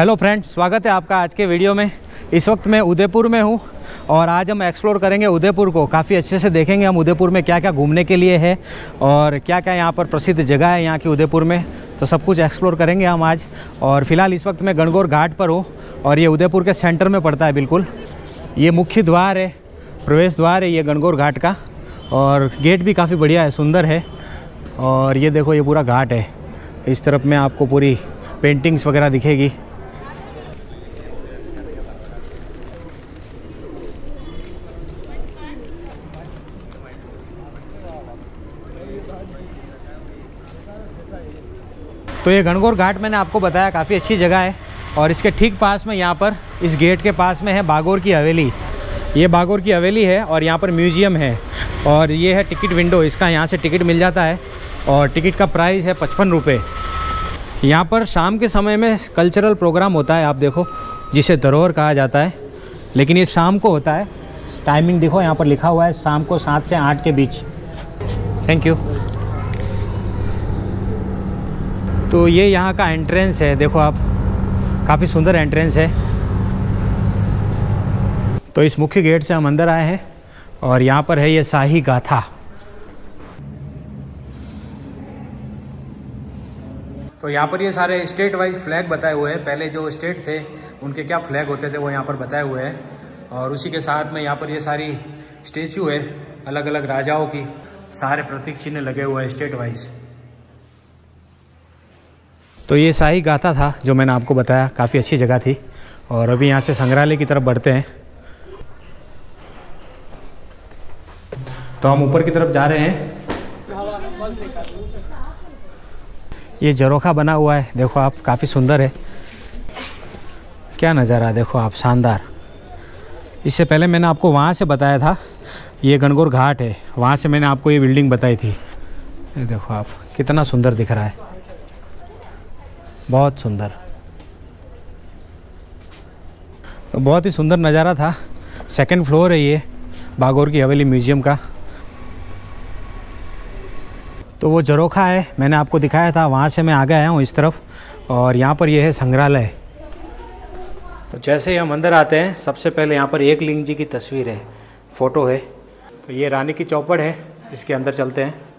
Hello friends स्वागत है आपका आज के वीडियो में। इस वक्त मैं उदयपुर में हूँ और आज हम एक्सप्लोर करेंगे उदयपुर को। काफ़ी अच्छे से देखेंगे हम उदयपुर में क्या क्या घूमने के लिए है और क्या क्या यहाँ पर प्रसिद्ध जगह है यहाँ की उदयपुर में। तो सब कुछ एक्सप्लोर करेंगे हम आज। और फ़िलहाल इस वक्त मैं गणगौर घाट पर हूँ और ये उदयपुर के सेंटर में पड़ता है बिल्कुल। ये मुख्य द्वार है, प्रवेश द्वार है ये गणगौर घाट का। और गेट भी काफ़ी बढ़िया है, सुंदर है। और ये देखो ये पूरा घाट है। इस तरफ़ में आपको पूरी पेंटिंग्स वगैरह दिखेगी। तो ये गणगौर घाट मैंने आपको बताया, काफ़ी अच्छी जगह है और इसके ठीक पास में यहाँ पर, इस गेट के पास में है बागोर की हवेली। ये बागोर की हवेली है और यहाँ पर म्यूज़ियम है और ये है टिकट विंडो, इसका यहाँ से टिकट मिल जाता है और टिकट का प्राइस है पचपन रुपये यहाँ पर शाम के समय में कल्चरल प्रोग्राम होता है, आप देखो, जिसे धरोहर कहा जाता है। लेकिन ये शाम को होता है। टाइमिंग देखो, यहाँ पर लिखा हुआ है शाम को सात से आठ के बीच। Thank you. तो ये यहाँ का एंट्रेंस है, देखो आप। काफ़ी सुंदर एंट्रेंस है। तो इस मुख्य गेट से हम अंदर आए हैं और यहाँ पर है ये शाही गाथा। तो यहाँ पर ये सारे स्टेट वाइज फ्लैग बताए हुए हैं। पहले जो स्टेट थे, उनके क्या फ्लैग होते थे, वो यहाँ पर बताए हुए हैं। और उसी के साथ में यहाँ पर ये सारी स्टेचू है अलग अलग राजाओं की सारे प्रतीक चिन्ह लगे हुए हैं स्टेट वाइज तो ये शाही गाथा था, जो मैंने आपको बताया, काफ़ी अच्छी जगह थी। और अभी यहाँ से संग्रहालय की तरफ़ बढ़ते हैं। तो हम ऊपर की तरफ़ जा रहे हैं। ये जरोखा बना हुआ है, देखो आप, काफ़ी सुंदर है। क्या नज़ारा, देखो आप, शानदार। इससे पहले मैंने आपको वहाँ से बताया था, ये गणगौर घाट है। वहाँ से मैंने आपको ये बिल्डिंग बताई थी। देखो आप, कितना सुंदर दिख रहा है। बहुत सुंदर। तो बहुत ही सुंदर नज़ारा था। सेकंड फ्लोर है ये, बागौर की हवेली म्यूज़ियम का। तो वो जरोखा है, मैंने आपको दिखाया था, वहाँ से मैं आगे आया हूँ इस तरफ़, और यहाँ पर ये है संग्रहालय। तो जैसे ही हम अंदर आते हैं, सबसे पहले यहाँ पर एक लिंग जी की तस्वीर है, फ़ोटो है। तो ये रानी की चौपड़ है, इसके अंदर चलते हैं।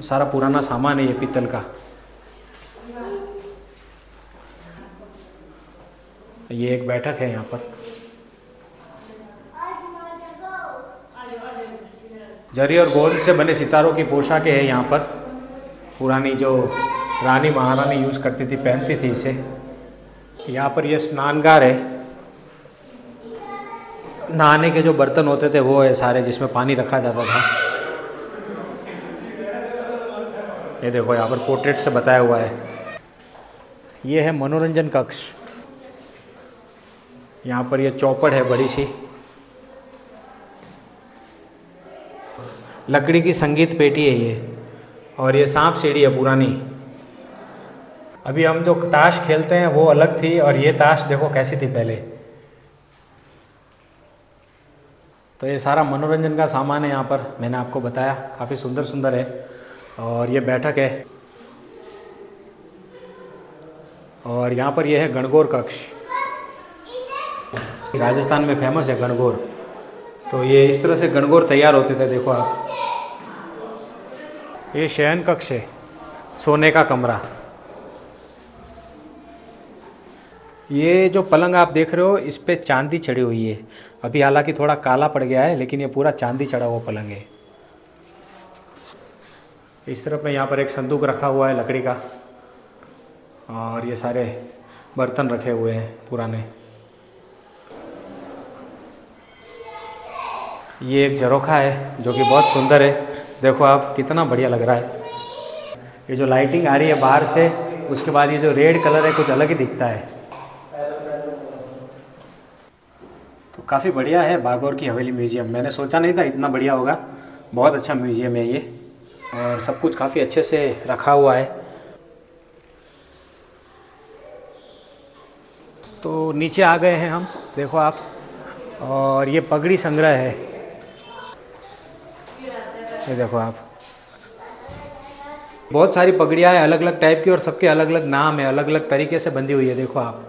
सारा पुराना सामान है ये पीतल का। ये एक बैठक है यहाँ पर। जरी और गोल से बने सितारों की पोशाकें है यहाँ पर। पुरानी जो रानी, महारानी यूज़ करती थी, पहनती थी इसे। यहाँ पर यह स्नानगार है। नहाने के जो बर्तन होते थे वो है सारे जिसमें पानी रखा जाता था। ये देखो, यहाँ पर पोर्ट्रेट से बताया हुआ है। ये है मनोरंजन कक्ष। यहाँ पर ये चौपड़ है बड़ी सी। लकड़ी की संगीत पेटी है ये, और ये सांप सीढ़ी है पुरानी। अभी हम जो ताश खेलते हैं, वो अलग थी, और ये ताश देखो कैसी थी पहले। तो ये सारा मनोरंजन का सामान है यहाँ पर, मैंने आपको बताया, काफ़ी सुंदर सुंदर है। और ये बैठक है। और यहाँ पर ये है गणगौर कक्ष। राजस्थान में फ़ेमस है गणगौर। तो ये इस तरह से गणगौर तैयार होते थे, देखो आप। ये शयन कक्ष है, सोने का कमरा। ये जो पलंग आप देख रहे हो, इस पर चांदी चढ़ी हुई है। अभी हालाँकि थोड़ा काला पड़ गया है, लेकिन ये पूरा चांदी चढ़ा हुआ पलंग है। इस तरफ़ में यहाँ पर एक संदूक रखा हुआ है लकड़ी का। और ये सारे बर्तन रखे हुए हैं पुराने। ये एक झरोखा है, जो कि बहुत सुंदर है। देखो आप, कितना बढ़िया लग रहा है। ये जो लाइटिंग आ रही है बाहर से, उसके बाद ये जो रेड कलर है, कुछ अलग ही दिखता है। तो काफ़ी बढ़िया है बागौर की हवेली म्यूज़ियम। मैंने सोचा नहीं था इतना बढ़िया होगा। बहुत अच्छा म्यूज़ियम है ये। और सब कुछ काफ़ी अच्छे से रखा हुआ है। तो नीचे आ गए हैं हम, देखो आप। और ये पगड़ी संग्रह है। ये देखो आप। बहुत सारी पगड़ियाँ हैं अलग अलग टाइप की और सबके अलग अलग नाम है अलग अलग तरीके से बंधी हुई है, देखो आप।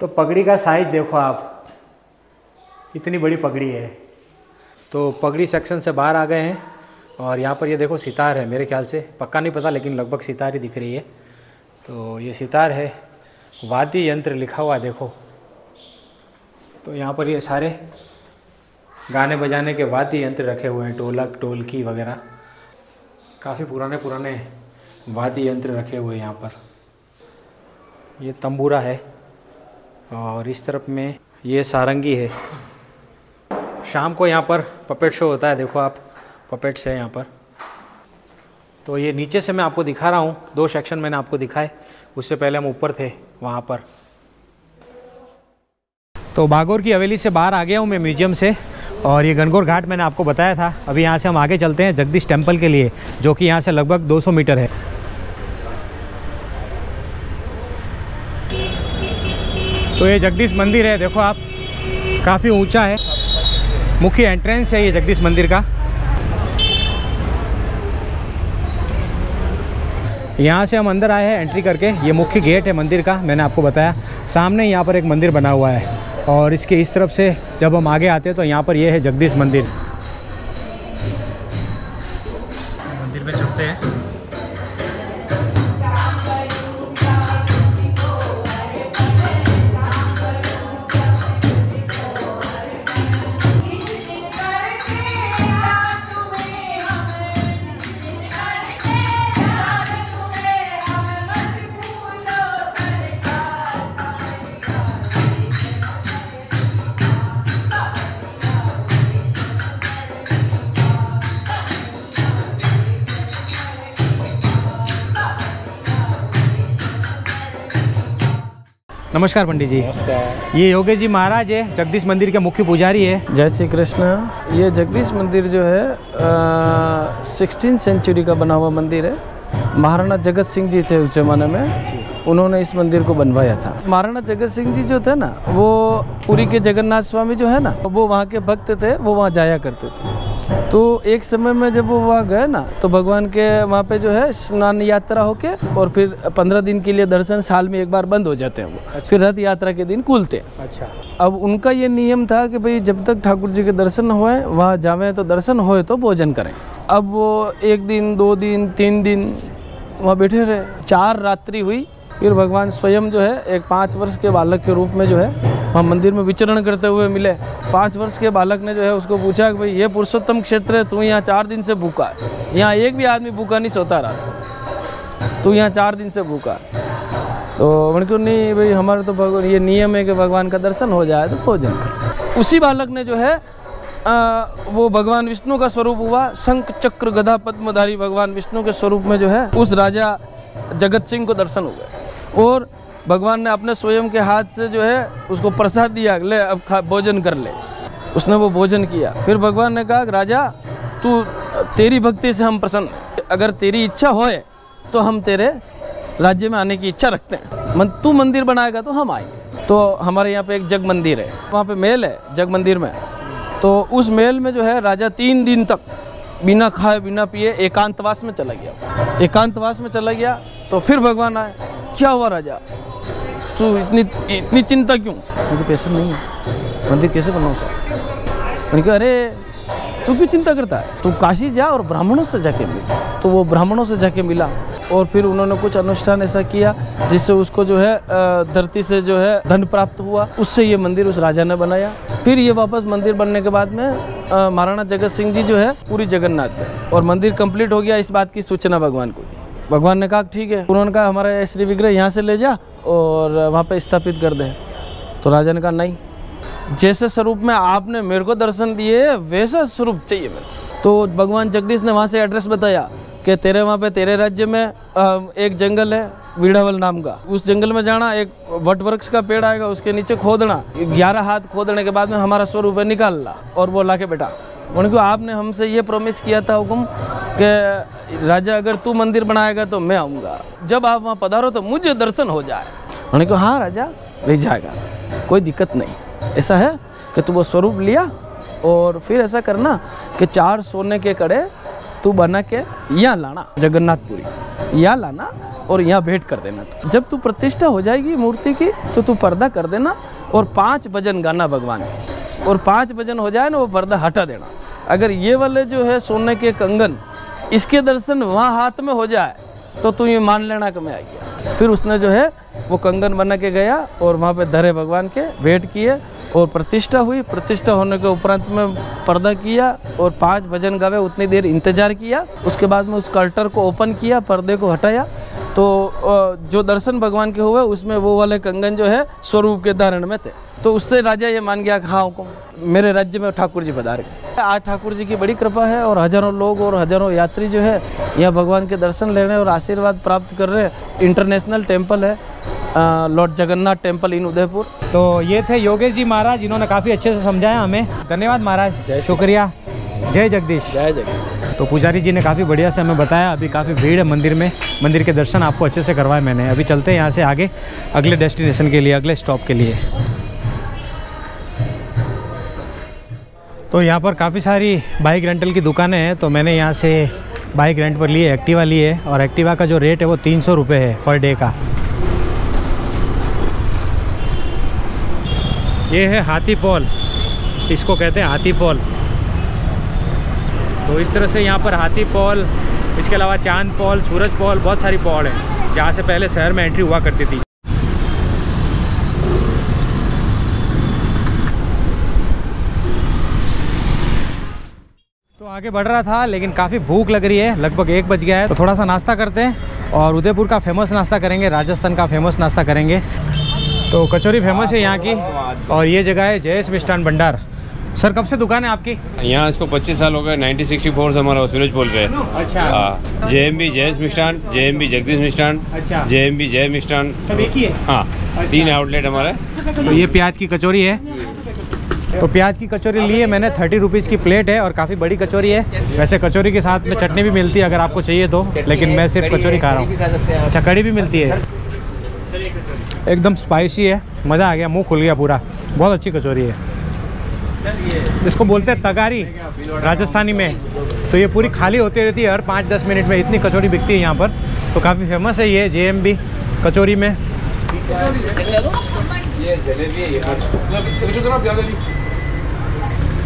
तो पगड़ी का साइज़ देखो आप। इतनी बड़ी पगड़ी है। तो पगड़ी सेक्शन से बाहर आ गए हैं। और यहाँ पर ये देखो सितार है, मेरे ख्याल से। पक्का नहीं पता, लेकिन लगभग सितार ही दिख रही है। तो ये सितार है। वाद्य यंत्र लिखा हुआ देखो। तो यहाँ पर ये सारे गाने बजाने के वाद्य यंत्र रखे हुए हैं, ढोलक, ढोलकी वगैरह। काफ़ी पुराने पुराने वाद्य यंत्र रखे हुए हैं यहाँ पर। ये तंबूरा है और इस तरफ़ में ये सारंगी है। शाम को यहाँ पर पपेट शो होता है, देखो आप। पपेट्स है यहाँ पर। तो ये नीचे से मैं आपको दिखा रहा हूँ, दो सेक्शन मैंने आपको दिखाए, उससे पहले हम ऊपर थे वहाँ पर। तो बागोर की हवेली से बाहर आ गया हूँ मैं म्यूज़ियम से, और ये गनगौर घाट मैंने आपको बताया था। अभी यहाँ से हम आगे चलते हैं जगदीश टेंपल के लिए, जो कि यहाँ से लगभग 200 मीटर है। तो ये जगदीश मंदिर है, देखो आप, काफ़ी ऊँचा है। मुख्य एंट्रेंस है ये जगदीश मंदिर का। यहाँ से हम अंदर आए हैं एंट्री करके। ये मुख्य गेट है मंदिर का, मैंने आपको बताया। सामने यहाँ पर एक मंदिर बना हुआ है। और इसके इस तरफ़ से जब हम आगे आते हैं तो यहाँ पर ये है जगदीश मंदिर। नमस्कार पंडित जी। नमस्कार। ये योगेश जी महाराज है जगदीश मंदिर के मुख्य पुजारी है। जय श्री कृष्ण। ये जगदीश मंदिर जो है सिक्सटीन सेंचुरी का बना हुआ मंदिर है। महाराणा जगत सिंह जी थे उस जमाने में। उन्होंने इस मंदिर को बनवाया था। महाराणा जगत सिंह जी जो थे ना वो पुरी के जगन्नाथ स्वामी जो है ना वो वहाँ के भक्त थे वो वहाँ जाया करते थे। तो एक समय में जब वो वहाँ गए ना तो भगवान के वहाँ पे जो है स्नान यात्रा होके और फिर पंद्रह दिन के लिए दर्शन साल में एक बार बंद हो जाते हैं वो। अच्छा। फिर रथ यात्रा के दिन खुलते हैं। अच्छा। अब उनका ये नियम था कि भाई जब तक ठाकुर जी के दर्शन होए वहाँ जावें तो दर्शन होए तो भोजन करें। अब वो एक दिन दो दिन तीन दिन वहाँ बैठे रहे। चार रात्रि हुई फिर भगवान स्वयं जो है एक पाँच वर्ष के बालक के रूप में जो है वहाँ मंदिर में विचरण करते हुए मिले। पाँच वर्ष के बालक ने जो है उसको पूछा कि भाई ये पुरुषोत्तम क्षेत्र है तू यहाँ चार दिन से भूखा है। यहाँ एक भी आदमी भूखा नहीं सोता रहा तू यहाँ चार दिन से भूखा है। तो मैंने नहीं भाई हमारे तो भगवान ये नियम है कि भगवान का दर्शन हो जाए तो भोजन कर। उसी बालक ने जो है आ, वो भगवान विष्णु का स्वरूप हुआ। शंख चक्र गधा पद्मधारी भगवान विष्णु के स्वरूप में जो है उस राजा जगत सिंह को दर्शन हुए और भगवान ने अपने स्वयं के हाथ से जो है उसको प्रसाद दिया, ले, अब खा, भोजन कर ले। उसने वो भोजन किया। फिर भगवान ने कहा, राजा, तू, तेरी भक्ति से हम प्रसन्न अगर तेरी इच्छा होए तो हम तेरे राज्य में आने की इच्छा रखते हैं। मन, तू मंदिर बनाएगा तो हम आएँगे। तो हमारे यहाँ पे एक जग मंदिर है। वहाँ पे मेल है, जग मंदिर में। तो उस मेल में जो है राजा तीन दिन तक बिना खाए, बिना पिए एकांतवास में चला गया। एकांतवास में चला गया तो फिर भगवान आए, क्या हुआ राजा? तू इतनी इतनी चिंता क्यों? मुझे पैसे नहीं है। मंदिर कैसे बनाऊँ सर? मैंने कहा, अरे तू क्यों चिंता करता है। तू काशी जा और ब्राह्मणों से जाके मिल। तो वो ब्राह्मणों से जाके मिला और फिर उन्होंने कुछ अनुष्ठान ऐसा किया जिससे उसको जो है धरती से जो है धन प्राप्त हुआ। उससे ये मंदिर उस राजा ने बनाया। फिर ये वापस मंदिर बनने के बाद में महाराणा जगत सिंह जी जो है, पूरी जगन्नाथ में। और मंदिर कंप्लीट हो गया इस बात की सूचना भगवान को दी। भगवान ने कहा, ठीक है। उन्होंने कहा, हमारा श्री विग्रह यहाँ से ले जा और वहाँ पे स्थापित कर दे। तो राजा ने कहा, नहीं। जैसे स्वरूप में आपने मेरे को दर्शन दिए, वैसा स्वरूप चाहिए मेरे तो भगवान जगदीश ने वहाँ से एड्रेस बताया कि तेरे वहाँ पे, तेरे राज्य में एक जंगल है, वीड़ावल नाम का। उस जंगल में जाना, एक वट वृक्ष का पेड़ आएगा, उसके नीचे खोदना, ग्यारह हाथ खोदने के बाद में हमारा स्वरूप है निकालना, और वो ला के बेटा उनको आपने हमसे ये प्रोमिस किया था हुक्म कि राजा, अगर तू मंदिर बनाएगा तो मैं आऊँगा। जब आप वहाँ पधारो तो मुझे दर्शन हो जाए। उन्होंने कहा हाँ राजा, ले जाएगा। कोई दिक्कत नहीं। ऐसा है कि तू वो स्वरूप लिया और फिर ऐसा करना कि चार सोने के कड़े तू बना के यहाँ लाना, जगन्नाथपुरी। यहाँ लाना और यहाँ भेंट कर देना तू। जब तू प्रतिष्ठा हो जाएगी मूर्ति की तो तू पर्दा कर देना और पाँच भजन गाना भगवान के। और पाँच भजन हो जाए ना, वो पर्दा हटा देना। अगर ये वाले जो है सोने के कंगन, इसके दर्शन वहाँ हाथ में हो जाए तो तू ये मान लेना कि मैं आ गया। फिर उसने जो है, वो कंगन बना के गया और वहाँ पे धरे भगवान के वेट किए और प्रतिष्ठा हुई। प्रतिष्ठा होने के उपरांत में पर्दा किया और पाँच भजन गावे, उतनी देर इंतज़ार किया। उसके बाद में उस कर्टर को ओपन किया, पर्दे को हटाया। तो जो दर्शन भगवान के हुए, उसमें वो वाले कंगन जो है, स्वरूप के धारण में थे। तो उससे राजा ये मान गया कि हाँ हुकुम मेरे राज्य में ठाकुर जी पधार। आज ठाकुर जी की बड़ी कृपा है और हज़ारों लोग और हज़ारों यात्री जो है यहाँ भगवान के दर्शन ले रहे हैं और आशीर्वाद प्राप्त कर रहे हैं। इंटरनेशनल टेंपल है lord Jagannath temple in Udaipur. तो ये थे योगेश जी महाराज इन्होंने काफ़ी अच्छे से समझाया हमें। धन्यवाद महाराज जय शुक्रिया। जय जगदीश। जय जगदीश। तो पुजारी जी ने काफ़ी बढ़िया से हमें बताया अभी काफ़ी भीड़ है मंदिर में। मंदिर के दर्शन आपको अच्छे से करवाए मैंने। अभी चलते हैं यहाँ से आगे अगले डेस्टिनेशन के लिए अगले स्टॉप के लिए। तो यहाँ पर काफ़ी सारी बाइक रेंटल की दुकानें हैं तो मैंने यहाँ से बाइक रेंट पर लिए एक्टिवा ली है, और एक्टिवा का जो रेट है वो तीन सौ रुपये है पर डे का। ये है हाथी पॉल, इसको कहते हैं हाथी पॉल। तो इस तरह से यहाँ पर हाथी पॉल, इसके अलावा चाँद पॉल, सूरज पॉल, बहुत सारी पॉल है, जहाँ से पहले शहर में एंट्री हुआ करती थी। आगे बढ़ रहा था लेकिन काफ़ी भूख लग रही है। लगभग एक बज गया है तो थोड़ा सा नाश्ता करते हैं और उदयपुर का फ़ेमस नाश्ता करेंगे राजस्थान का फ़ेमस नाश्ता करेंगे। तो कचौरी फ़ेमस है यहाँ की और ये जगह है जयेश मिष्ठान भंडार। सर कब से दुकान है आपकी? यहाँ इसको 25 साल हो गए 1964 से हमारा सूरज पोल पे अच्छा। हाँ। जे एम बी जयेश मिष्ठान जे एम बी जगदीश मिष्ठान अच्छा। जे एम बी जय मिष्ठान। सब एक ही है? हाँ। तीन आउटलेट हमारा। तो ये प्याज की कचौरी है। तो प्याज की कचौरी ली है मैंने थर्टी रुपीज़ की प्लेट है और काफ़ी बड़ी कचौरी है। वैसे कचौरी के साथ में चटनी भी मिलती है अगर आपको चाहिए तो लेकिन मैं सिर्फ़ कचौरी खा रहा हूँ। अच्छा कड़ी भी मिलती है। एकदम स्पाइसी है। मज़ा आ गया मुँह खुल गया पूरा। बहुत अच्छी कचौरी है। इसको बोलते हैं तगारी राजस्थानी में। तो ये पूरी खाली होती रहती है हर पाँच दस मिनट में इतनी कचौरी बिकती है यहाँ पर। तो काफ़ी फ़ेमस है ये जे कचौरी में।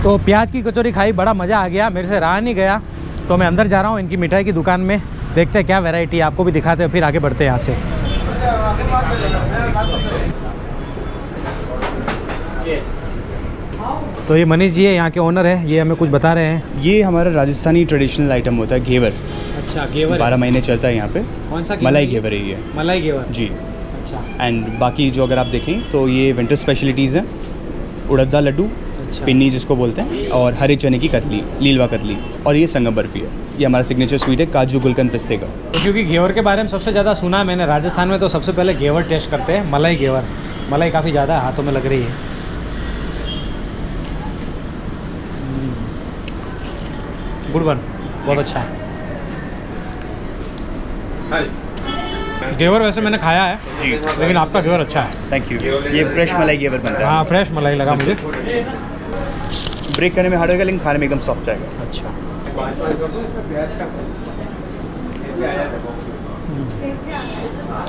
तो प्याज की कचौरी खाई बड़ा मज़ा आ गया मेरे से रहा नहीं गया। तो मैं अंदर जा रहा हूँ इनकी मिठाई की दुकान में देखते हैं क्या वैरायटी है आपको भी दिखाते हैं फिर आगे बढ़ते हैं यहाँ से। तो ये मनीष जी है यहाँ के ओनर है ये हमें कुछ बता रहे हैं। ये हमारा राजस्थानी ट्रेडिशनल आइटम होता है घेवर। अच्छा घेवर बारह महीने चलता है यहाँ पे। कौन सा मलाई घेवर है ये। मलाई घेवर? जी। अच्छा। एंड बाकी जो अगर आप देखें तो ये विंटर स्पेशलिटीज़ हैं उड़दा लड्डू अच्छा। पिन्नी जिसको बोलते हैं और हरे चने की कतली लीलवा कतली और ये संगम बर्फ़ी है। ये हमारा सिग्नेचर स्वीट है काजू गुलकंद पिस्ते का। तो क्योंकि घेवर के बारे में सबसे ज़्यादा सुना है मैंने राजस्थान में तो सबसे पहले घेवर टेस्ट करते हैं मलाई घेवर। मलाई काफ़ी ज़्यादा हाथों में लग रही है। गुड वन बहुत अच्छा। है घेवर वैसे मैंने खाया है जी। लेकिन आपका घेवर अच्छा है। थैंक यू ये फ्रेश मलाई घेवर बनता है। हाँ फ्रेश मलाई लगा मुझे। है ब्रेक करने में हार्ड होगा लेकिन खाने में एकदम सॉफ्ट जाएगा। अच्छा।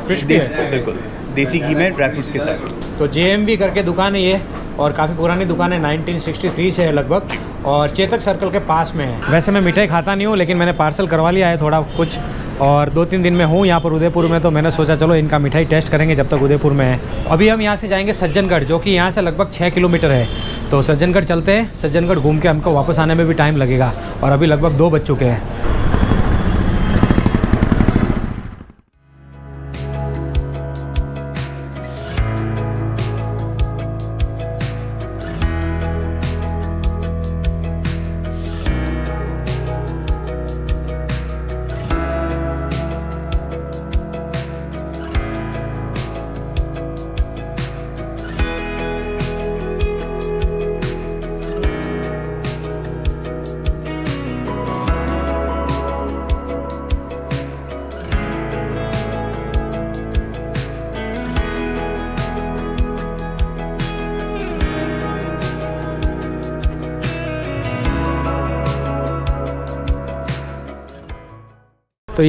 फ़िश बिल्कुल। देसी घी में ड्राई फ्रूट्स के साथ। तो जे करके दुकान है ये और काफ़ी पुरानी दुकान है 1963 से है लगभग और चेतक सर्कल के पास में है। वैसे मैं मिठाई खाता नहीं हूँ लेकिन मैंने पार्सल करवा लिया है थोड़ा कुछ और दो तीन दिन में हूँ यहाँ पर उदयपुर में तो मैंने सोचा चलो इनका मिठाई टेस्ट करेंगे जब तक उदयपुर में है। अभी हम यहाँ से जाएँगे सज्जनगढ़, जो कि यहाँ से लगभग छः किलोमीटर है। तो सज्जनगढ़ चलते हैं, सज्जनगढ़ घूम के हमको वापस आने में भी टाइम लगेगा और अभी लगभग दो बज चुके हैं।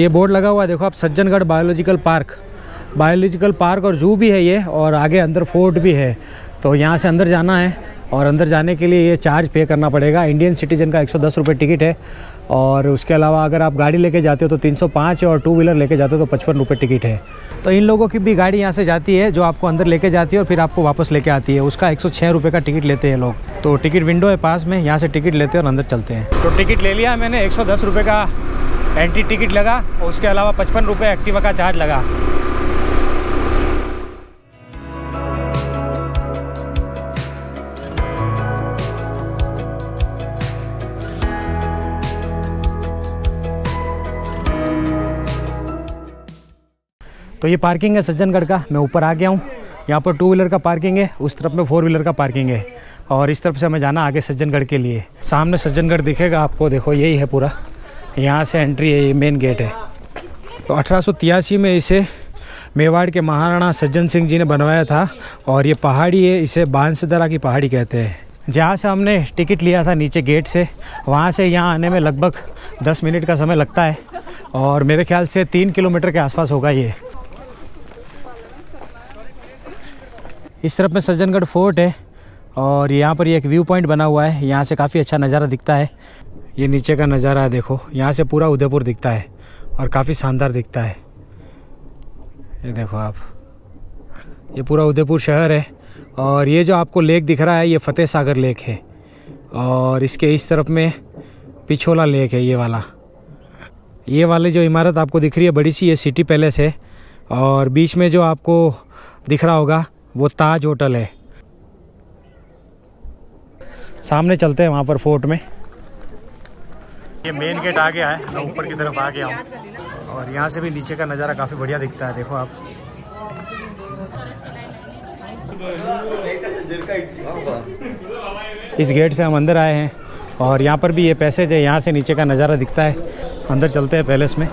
ये बोर्ड लगा हुआ है, देखो आप, Sajjangarh biological park. Biological park और जू भी है ये, और आगे अंदर फोर्ट भी है। तो यहाँ से अंदर जाना है। और अंदर जाने के लिए ये चार्ज पे करना पड़ेगा। इंडियन सिटीजन का एक सौ टिकट है। और उसके अलावा अगर आप गाड़ी लेके जाते हो तो 305 और टू व्हीलर लेके जाते हो तो पचपन रुपये टिकट है। तो इन लोगों की भी गाड़ी यहाँ से जाती है, जो आपको अंदर लेके जाती है और फिर आपको वापस लेके आती है। उसका एक सौ का टिकट लेते हैं लोग। तो टिकट विंडो है पास में, यहाँ से टिकट लेते हैं और अंदर चलते हैं। तो टिकट ले लिया मैंने, एक सौ का एंट्री टिकट लगा और उसके अलावा पचपन रुपये एक्टिवा का चार्ज लगा। तो ये पार्किंग है सज्जनगढ़ का। मैं ऊपर आ गया हूँ। यहाँ पर टू व्हीलर का पार्किंग है, उस तरफ़ में फोर व्हीलर का पार्किंग है। और इस तरफ़ से हमें जाना आगे सज्जनगढ़ के लिए। सामने सज्जनगढ़ दिखेगा आपको, देखो यही है पूरा। यहाँ से एंट्री है, ये मेन गेट है। तो अठारह में इसे मेवाड़ के महाराणा सज्जन सिंह जी ने बनवाया था। और ये पहाड़ी है, इसे बांसदरा की पहाड़ी कहते हैं। जहाँ से हमने टिकट लिया था नीचे गेट से, वहाँ से यहाँ आने में लगभग 10 मिनट का समय लगता है। और मेरे ख्याल से तीन किलोमीटर के आसपास होगा ये। इस तरफ़ में सज्जनगढ़ फोर्ट है और यहाँ पर ये एक व्यू पॉइंट बना हुआ है। यहाँ से काफ़ी अच्छा नज़ारा दिखता है। ये नीचे का नज़ारा है देखो। यहाँ से पूरा उदयपुर दिखता है और काफ़ी शानदार दिखता है। ये देखो आप। ये पूरा उदयपुर शहर है और ये जो आपको लेक दिख रहा है, ये फतेह सागर लेक है। और इसके इस तरफ़ में पिछोला लेक है ये वाला। ये वाली जो इमारत आपको दिख रही है, बड़ी सी, ये सिटी पैलेस है। और बीच में जो आपको दिख रहा होगा वो ताज होटल है। सामने चलते हैं वहाँ पर फोर्ट में। ये मेन गेट आ गया है मैं ऊपर की तरफ़ आ गया हूँ और यहाँ से भी नीचे का नज़ारा काफ़ी बढ़िया दिखता है देखो आप। इस गेट से हम अंदर आए हैं और यहाँ पर भी ये पैसेज है यहाँ से नीचे का नज़ारा दिखता है। अंदर चलते हैं पैलेस में।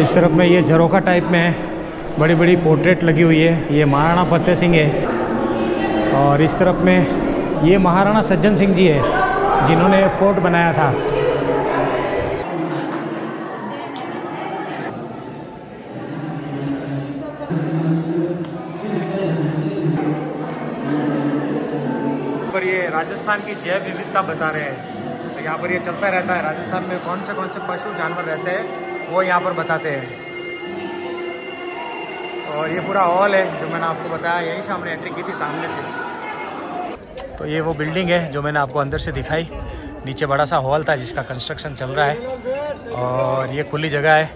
इस तरफ़ में ये झरोखा टाइप में है। बड़ी बड़ी पोर्ट्रेट लगी हुई है। ये महाराणा फतेह सिंह है। और इस तरफ़ में ये महाराणा सज्जन सिंह जी है, जिन्होंने फोर्ट बनाया था। पर ये राजस्थान की जैव विविधता बता रहे हैं। तो यहाँ पर ये चलता रहता है। राजस्थान में कौन से कौन से पशु, जानवर रहते हैं? वो यहाँ पर बताते हैं। और ये पूरा हॉल है, जो मैंने आपको बताया, यहीं से हमने एंट्री की थी, सामने से। तो ये वो बिल्डिंग है, जो मैंने आपको अंदर से दिखाई। नीचे बड़ा सा हॉल था, जिसका कंस्ट्रक्शन चल रहा है। और ये खुली जगह है।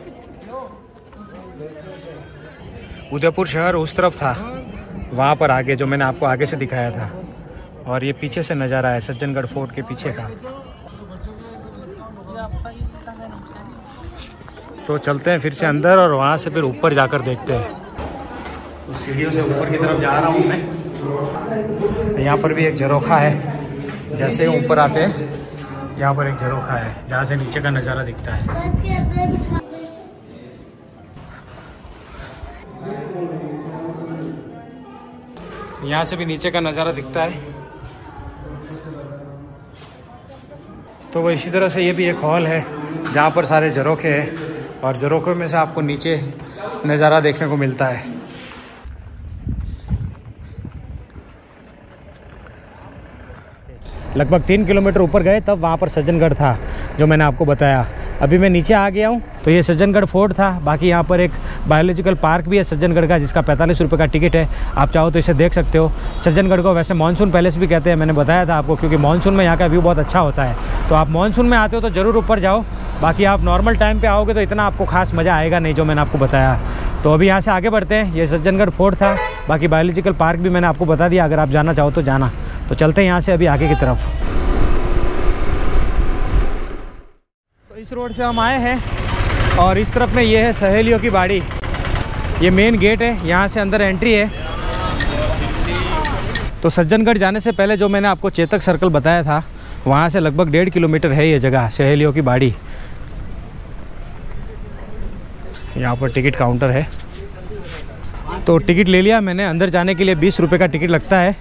उदयपुर शहर उस तरफ़ था, वहाँ पर आगे, जो मैंने आपको आगे से दिखाया था। और ये पीछे से नज़ारा है, सज्जनगढ़ फोर्ट के पीछे का। तो चलते हैं फिर से अंदर और वहाँ से फिर ऊपर जाकर देखते हैं। तो सीढ़ियों से ऊपर की तरफ़ जा रहा हूँ मैं। यहाँ पर भी एक झरोखा है। जैसे ही ऊपर आते हैं, यहाँ पर एक झरोखा है, जहाँ से नीचे का नज़ारा दिखता है। यहाँ से भी नीचे का नज़ारा दिखता है। तो वो इसी तरह से ये भी एक हॉल है, जहाँ पर सारे झरोखे हैं और जरोखे में से आपको नीचे नज़ारा देखने को मिलता है। लगभग तीन किलोमीटर ऊपर गए, तब वहाँ पर सज्जनगढ़ था, जो मैंने आपको बताया। अभी मैं नीचे आ गया हूँ तो ये सज्जनगढ़ फोर्ट था, बाकी यहाँ पर एक बायोलॉजिकल पार्क भी है सज्जनगढ़ का, जिसका पैंतालीस रुपये का टिकट है। आप चाहो तो इसे देख सकते हो। सज्जनगढ़ को वैसे मानसून पैलेस भी कहते हैं, मैंने बताया था आपको, क्योंकि मानसून में यहाँ का व्यू बहुत अच्छा होता है। तो आप मानसून में आते हो तो ज़रूर ऊपर जाओ, बाकी आप नॉर्मल टाइम पे आओगे तो इतना आपको खास मज़ा आएगा नहीं, जो मैंने आपको बताया। तो अभी यहाँ से आगे बढ़ते हैं, ये सज्जनगढ़ फोर्ट था, बाकी बायोलॉजिकल पार्क भी मैंने आपको बता दिया, अगर आप जाना चाहो तो जाना। तो चलते हैं यहाँ से अभी आगे की तरफ़। तो इस रोड से हम आए हैं और इस तरफ़ में ये है सहेलियों की बाड़ी। ये मेन गेट है, यहाँ से अंदर एंट्री है। तो सज्जनगढ़ जाने से पहले जो मैंने आपको चेतक सर्कल बताया था, वहाँ से लगभग डेढ़ किलोमीटर है ये जगह, सहेलियों की बाड़ी। यहाँ पर टिकट काउंटर है। तो टिकट ले लिया मैंने, अंदर जाने के लिए बीस रुपये का टिकट लगता है।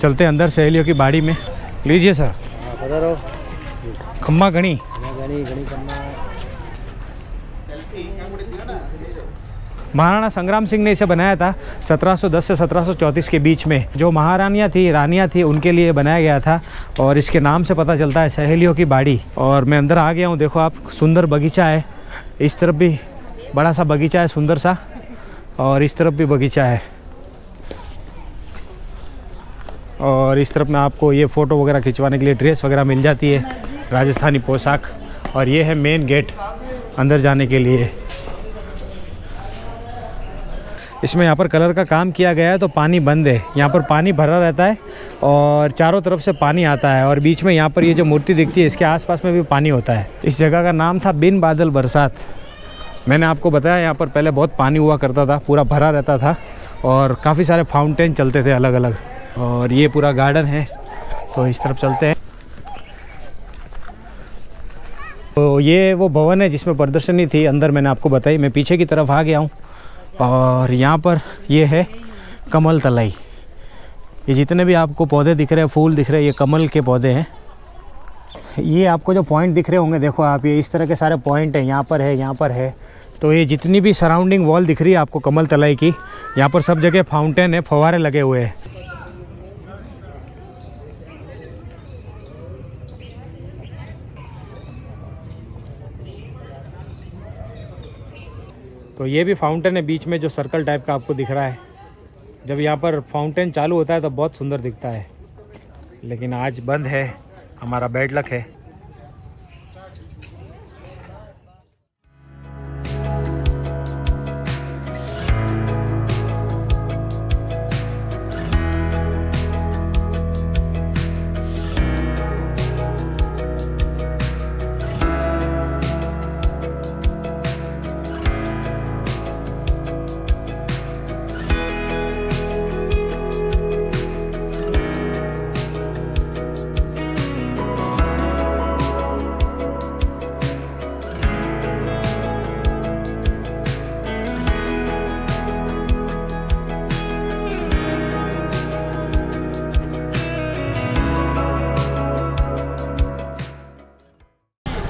चलते अंदर सहेलियों की बाड़ी में। लीजिए सर। खम्मा घनी महाराणा संग्राम सिंह ने इसे बनाया था 1710 से 1734 के बीच में। जो महारानियाँ थी, रानियाँ थी, उनके लिए बनाया गया था और इसके नाम से पता चलता है सहेलियों की बाड़ी। और मैं अंदर आ गया हूँ, देखो आप, सुंदर बगीचा है। इस तरफ़ भी बड़ा सा बगीचा है, सुंदर सा। और इस तरफ़ भी बगीचा है। और इस तरफ़ में आपको ये फ़ोटो वगैरह खिंचवाने के लिए ड्रेस वगैरह मिल जाती है, राजस्थानी पोशाक। और ये है मेन गेट अंदर जाने के लिए। इसमें यहाँ पर कलर का काम किया गया है तो पानी बंद है। यहाँ पर पानी भरा रहता है और चारों तरफ़ से पानी आता है और बीच में यहाँ पर ये जो मूर्ति दिखती है, इसके आसपास में भी पानी होता है। इस जगह का नाम था बिन बादल बरसात। मैंने आपको बताया, यहाँ पर पहले बहुत पानी हुआ करता था, पूरा भरा रहता था और काफ़ी सारे फाउंटेन चलते थे अलग अलग और ये पूरा गार्डन है। तो इस तरफ़ चलते हैं। तो ये वो भवन है जिसमें प्रदर्शनी थी, अंदर मैंने आपको बताई। मैं पीछे की तरफ़ आ गया हूँ और यहाँ पर ये है कमल तलाई। ये जितने भी आपको पौधे दिख रहे हैं, फूल दिख रहे हैं, ये कमल के पौधे हैं। ये आपको जो पॉइंट दिख रहे होंगे, देखो आप, ये इस तरह के सारे पॉइंट हैं। यहाँ पर है, यहाँ पर है। तो ये जितनी भी सराउंडिंग वॉल दिख रही है आपको कमल तलाई की, यहाँ पर सब जगह फाउंटेन है, फवारे लगे हुए हैं। तो ये भी फाउंटेन है, बीच में जो सर्कल टाइप का आपको दिख रहा है। जब यहाँ पर फाउंटेन चालू होता है तो बहुत सुंदर दिखता है। लेकिन आज बंद है, हमारा बैड लक है।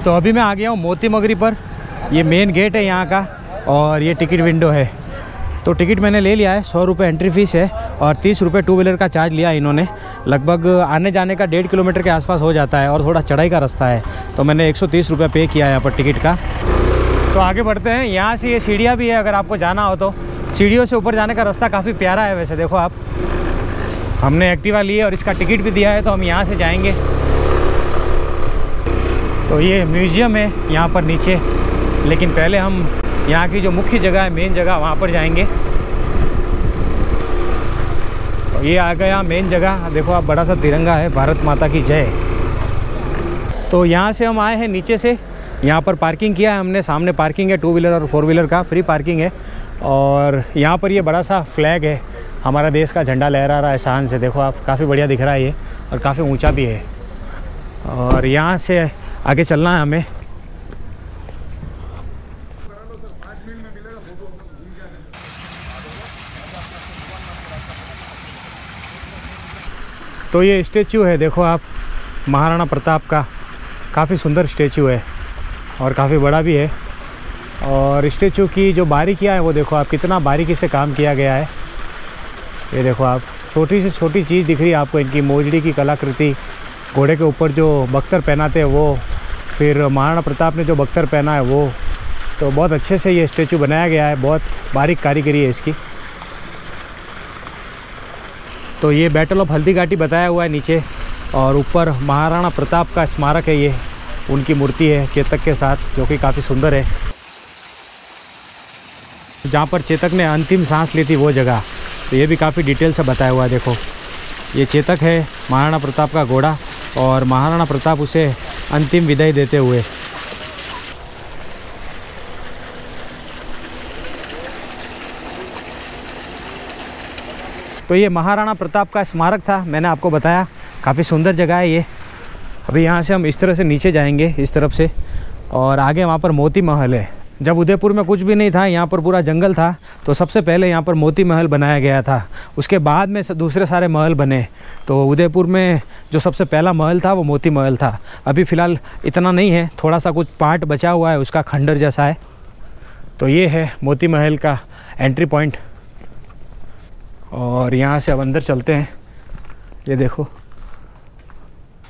तो अभी मैं आ गया हूँ मोती मगरी पर। ये मेन गेट है यहाँ का और ये टिकट विंडो है। तो टिकट मैंने ले लिया है, सौ रुपये एंट्री फ़ीस है और तीस रुपये टू व्हीलर का चार्ज लिया इन्होंने। लगभग आने जाने का डेढ़ किलोमीटर के आसपास हो जाता है और थोड़ा चढ़ाई का रास्ता है। तो मैंने एक सौ तीस रुपये पे किया है यहाँ पर टिकट का। तो आगे बढ़ते हैं। यहाँ से ये सीढ़ियाँ भी है, अगर आपको जाना हो तो। सीढ़ियों से ऊपर जाने का रास्ता काफ़ी प्यारा है वैसे, देखो आप। हमने एक्टिवा ली है और इसका टिकट भी दिया है तो हम यहाँ से जाएँगे। तो ये म्यूज़ियम है यहाँ पर नीचे, लेकिन पहले हम यहाँ की जो मुख्य जगह है मेन जगह, वहाँ पर जाएँगे। तो ये आ गया मेन जगह। देखो, आप बड़ा सा तिरंगा है, भारत माता की जय। तो यहाँ से हम आए हैं नीचे से। यहाँ पर पार्किंग किया है हमने, सामने पार्किंग है टू व्हीलर और फोर व्हीलर का फ्री पार्किंग है। और यहाँ पर ये बड़ा सा फ्लैग है, हमारा देश का झंडा लहरा रहा है, शान से। देखो, आप काफ़ी बढ़िया दिख रहा है ये, और काफ़ी ऊँचा भी है। और यहाँ से आगे चलना है हमें। तो ये स्टेचू है, देखो आप, महाराणा प्रताप का। काफ़ी सुंदर स्टेचू है और काफ़ी बड़ा भी है। और स्टेचू की जो बारीकियाँ हैं, वो देखो आप, कितना बारीकी से काम किया गया है। ये देखो आप, छोटी से छोटी चीज़ दिख रही है आपको, इनकी मोजड़ी की कलाकृति। घोड़े के ऊपर जो बख्तर पहनाते हैं, वो फिर महाराणा प्रताप ने जो बख्तर पहना है वो तो बहुत अच्छे से ये स्टेचू बनाया गया है, बहुत बारीक कारीगरी है इसकी। तो ये बैटल ऑफ़ हल्दी घाटी बताया हुआ है नीचे, और ऊपर महाराणा प्रताप का स्मारक है ये, उनकी मूर्ति है चेतक के साथ, जो कि काफ़ी सुंदर है। जहाँ पर चेतक ने अंतिम सांस ली थी वो जगह तो ये भी काफ़ी डिटेल से बताया हुआ है, देखो। ये चेतक है महाराणा प्रताप का घोड़ा, और महाराणा प्रताप उसे अंतिम विदाई देते हुए। तो ये महाराणा प्रताप का स्मारक था, मैंने आपको बताया। काफ़ी सुंदर जगह है ये। अभी यहाँ से हम इस तरह से नीचे जाएँगे, इस तरफ़ से। और आगे वहाँ पर मोती महल है। जब उदयपुर में कुछ भी नहीं था, यहाँ पर पूरा जंगल था तो सबसे पहले यहाँ पर मोती महल बनाया गया था। उसके बाद में दूसरे सारे महल बने। तो उदयपुर में जो सबसे पहला महल था, वो मोती महल था। अभी फ़िलहाल इतना नहीं है थोड़ा सा कुछ पार्ट बचा हुआ है, उसका खंडर जैसा है। तो ये है मोती महल का एंट्री पॉइंट। और यहाँ से अब अंदर चलते हैं। ये देखो।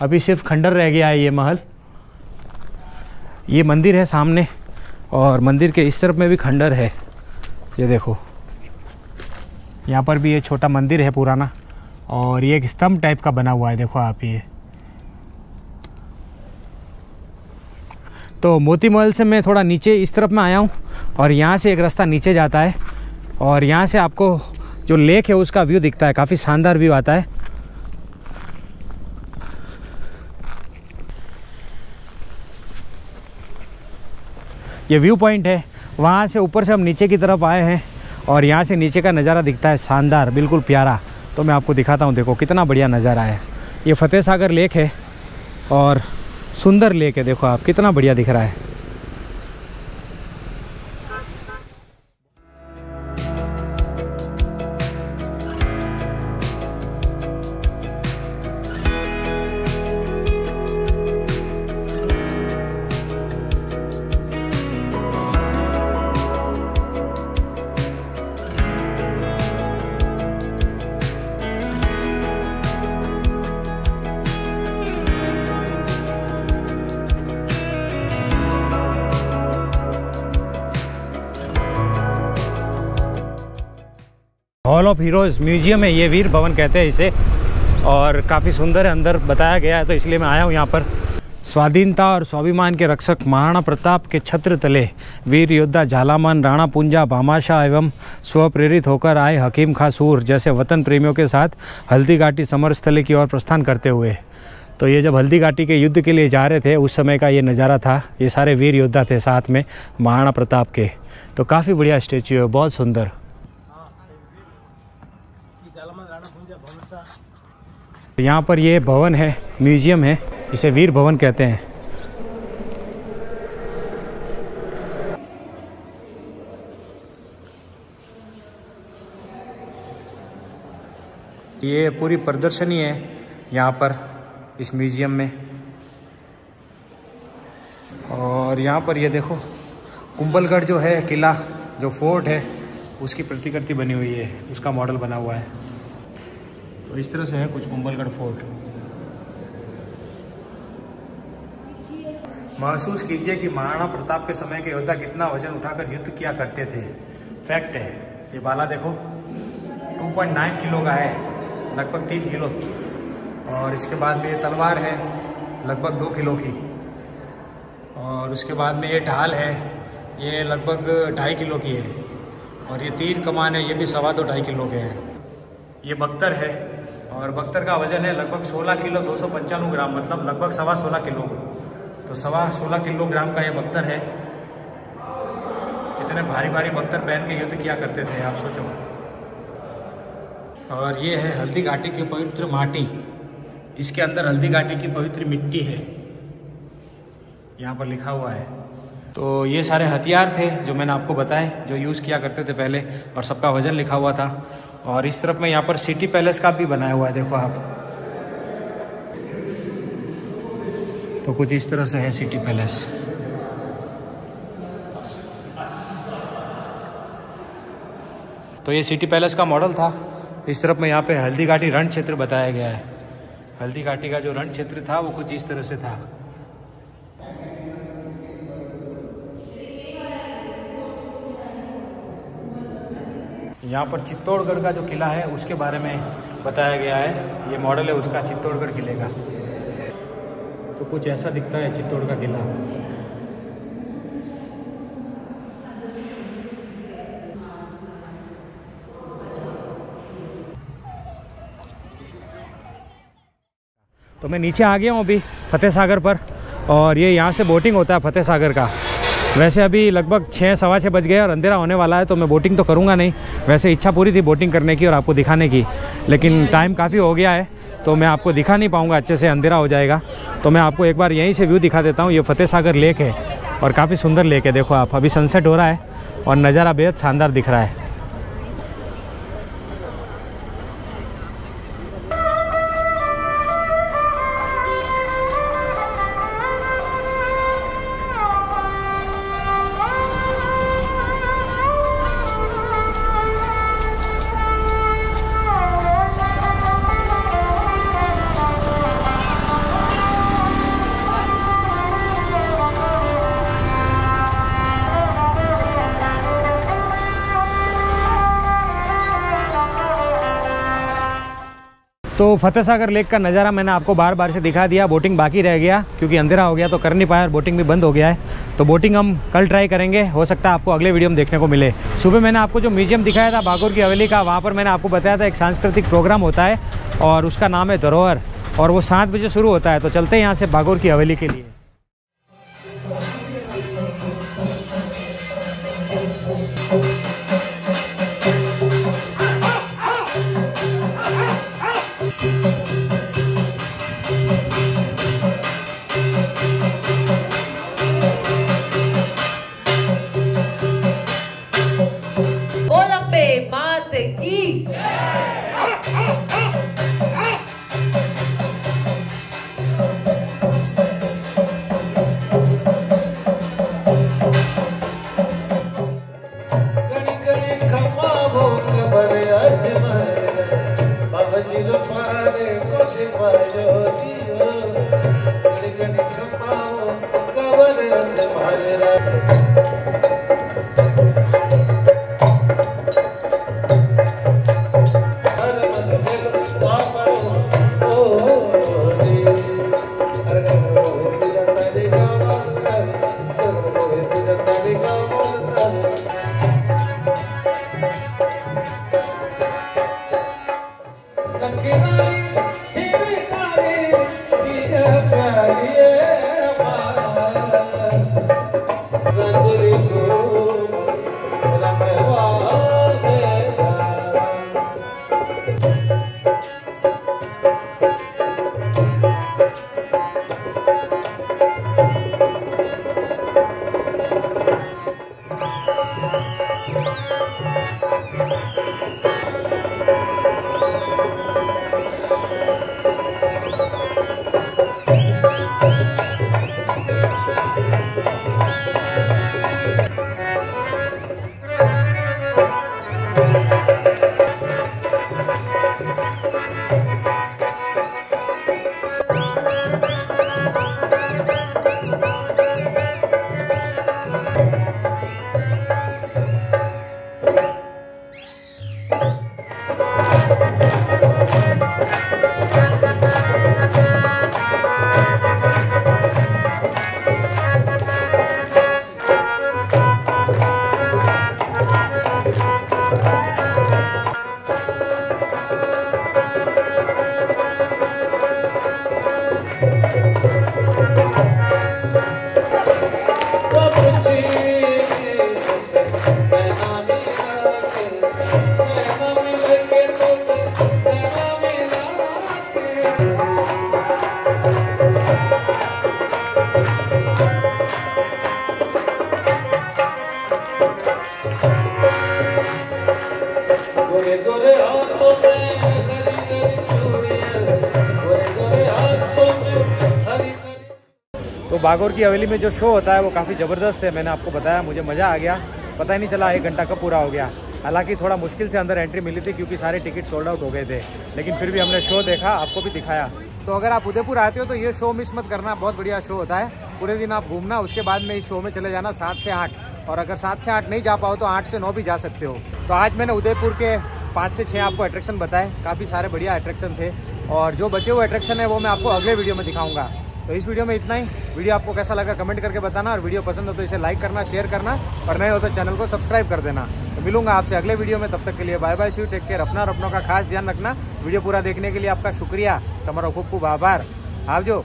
अभी सिर्फ़ खंडर रह गया है ये महल। ये मंदिर है सामने। और मंदिर के इस तरफ़ में भी खंडर है। ये देखो। यहाँ पर भी ये छोटा मंदिर है पुराना, और ये एक स्तंभ टाइप का बना हुआ है, देखो आप ये। तो मोती महल से मैं थोड़ा नीचे इस तरफ़ में आया हूँ, और यहाँ से एक रास्ता नीचे जाता है, और यहाँ से आपको जो लेक है उसका व्यू दिखता है, काफ़ी शानदार व्यू आता है। ये व्यू पॉइंट है। वहाँ से ऊपर से हम नीचे की तरफ़ आए हैं और यहाँ से नीचे का नज़ारा दिखता है शानदार, बिल्कुल प्यारा। तो मैं आपको दिखाता हूँ, देखो कितना बढ़िया नज़ारा है। ये फतेह सागर लेक है और सुंदर लेक है, देखो आप, कितना बढ़िया दिख रहा है। हीरोज़ म्यूज़ियम है, ये वीर भवन कहते हैं इसे। और काफ़ी सुंदर है, अंदर बताया गया है तो इसलिए मैं आया हूँ यहाँ पर। स्वाधीनता और स्वाभिमान के रक्षक महाराणा प्रताप के छत्र तले वीर योद्धा झालामान, राणा पुंजा, भामाशाह एवं स्वप्रेरित होकर आए हकीम खां सूर जैसे वतन प्रेमियों के साथ हल्दी घाटी समर स्थली की ओर प्रस्थान करते हुए। तो ये जब हल्दी घाटी के युद्ध के लिए जा रहे थे, उस समय का ये नज़ारा था। ये सारे वीर योद्धा थे साथ में महाराणा प्रताप के। तो काफ़ी बढ़िया स्टेच्यू है, बहुत सुंदर। यहाँ पर ये भवन है, म्यूज़ियम है, इसे वीर भवन कहते हैं। ये पूरी प्रदर्शनी है यहाँ पर, इस म्यूज़ियम में। और यहाँ पर ये देखो, कुंभलगढ़ जो है, किला, जो फोर्ट है, उसकी प्रतिकृति बनी हुई है, उसका मॉडल बना हुआ है। तो इस तरह से है कुछ कुंभलगढ़ फोर्ट। महसूस कीजिए कि महाराणा प्रताप के समय के योद्धा कितना वज़न उठाकर युद्ध किया करते थे। फैक्ट है। ये बाला देखो 2.9 किलो का है, लगभग तीन किलो। और इसके बाद में ये तलवार है, लगभग दो किलो की। और उसके बाद में ये ढाल है, ये लगभग ढाई किलो की है। और ये तीर कमान है, ये भी सवा दो ढाई किलो के हैं। ये बख्तर है और बख्तर का वज़न है लगभग 16 किलो, दो सौ पंचानवे ग्राम मतलब लगभग सवा सोलह किलो। तो सवा सोलह किलोग्राम का ये बख्तर है। इतने भारी भारी बख्तर पहन के युद्ध किया करते थे, आप सोचो। और ये है हल्दी घाटी की पवित्र माटी। इसके अंदर हल्दी घाटी की पवित्र मिट्टी है। यहाँ पर लिखा हुआ है। तो ये सारे हथियार थे जो मैंने आपको बताए, जो यूज़ किया करते थे पहले, और सबका वज़न लिखा हुआ था। और इस तरफ़ में यहाँ पर सिटी पैलेस का भी बनाया हुआ है, देखो आप। तो कुछ इस तरह से है सिटी पैलेस। तो ये सिटी पैलेस का मॉडल था। इस तरफ़ में यहाँ पे हल्दी घाटी रण क्षेत्र बताया गया है। हल्दी घाटी का जो रण क्षेत्र था, वो कुछ इस तरह से था। यहाँ पर चित्तौड़गढ़ का जो किला है, उसके बारे में बताया गया है। ये मॉडल है, उसका चित्तौड़गढ़ किले का। तो कुछ ऐसा दिखता है चित्तौड़ का किला। तो मैं नीचे आ गया हूँ अभी फतेह सागर पर, और ये यहाँ से बोटिंग होता है फतेह सागर का। वैसे अभी लगभग छः, सवा छः बज गए और अंधेरा होने वाला है तो मैं बोटिंग तो करूँगा नहीं। वैसे इच्छा पूरी थी बोटिंग करने की और आपको दिखाने की, लेकिन टाइम काफ़ी हो गया है तो मैं आपको दिखा नहीं पाऊँगा, अच्छे से अंधेरा हो जाएगा। तो मैं आपको एक बार यहीं से व्यू दिखा देता हूँ, ये फतेह सागर लेक है और काफ़ी सुंदर लेक है, देखो आप, अभी सनसेट हो रहा है और नज़ारा बेहद शानदार दिख रहा है। तो फतेह सागर लेक का नज़ारा मैंने आपको बार बार से दिखा दिया, बोटिंग बाकी रह गया, क्योंकि अंधेरा हो गया तो कर नहीं पाया और बोटिंग भी बंद हो गया है। तो बोटिंग हम कल ट्राई करेंगे, हो सकता है आपको अगले वीडियो में देखने को मिले। सुबह मैंने आपको जो म्यूज़ियम दिखाया था, बागोर की हवेली का, वहाँ पर मैंने आपको बताया था, एक सांस्कृतिक प्रोग्राम होता है और उसका नाम है धरोहर। और वो सात बजे शुरू होता है तो चलते हैं यहाँ से बागोर की हवेली के लिए। अजमर बाबजीर तो बागोर की हवेली में जो शो होता है वो काफ़ी ज़बरदस्त है, मैंने आपको बताया, मुझे मज़ा आ गया। पता ही नहीं चला, एक घंटा कब पूरा हो गया। हालाँकि थोड़ा मुश्किल से अंदर एंट्री मिली थी क्योंकि सारे टिकट सोल्ड आउट हो गए थे, लेकिन फिर भी हमने शो देखा, आपको भी दिखाया। तो अगर आप उदयपुर आते हो तो ये शो मिस मत करना, बहुत बढ़िया शो होता है। पूरे दिन आप घूमना, उसके बाद में इस शो में चले जाना सात से आठ। और अगर सात से आठ नहीं जा पाओ तो आठ से नौ भी जा सकते हो तो आज मैंने उदयपुर के पाँच से छः आपको अट्रैक्शन बताए काफ़ी सारे बढ़िया अट्रैक्शन थे और जो बचे हुए अट्रैक्शन है वो मैं आपको अगले वीडियो में दिखाऊंगा तो इस वीडियो में इतना ही वीडियो आपको कैसा लगा कमेंट करके बताना और वीडियो पसंद हो तो इसे लाइक करना शेयर करना और नए हो तो चैनल को सब्सक्राइब कर देना तो मिलूंगा आपसे अगले वीडियो में तब तक के लिए bye bye see take care अपना और अपनों का खास ध्यान रखना वीडियो पूरा देखने के लिए आपका शुक्रिया તમારો ખૂબ ખૂબ આભાર આવજો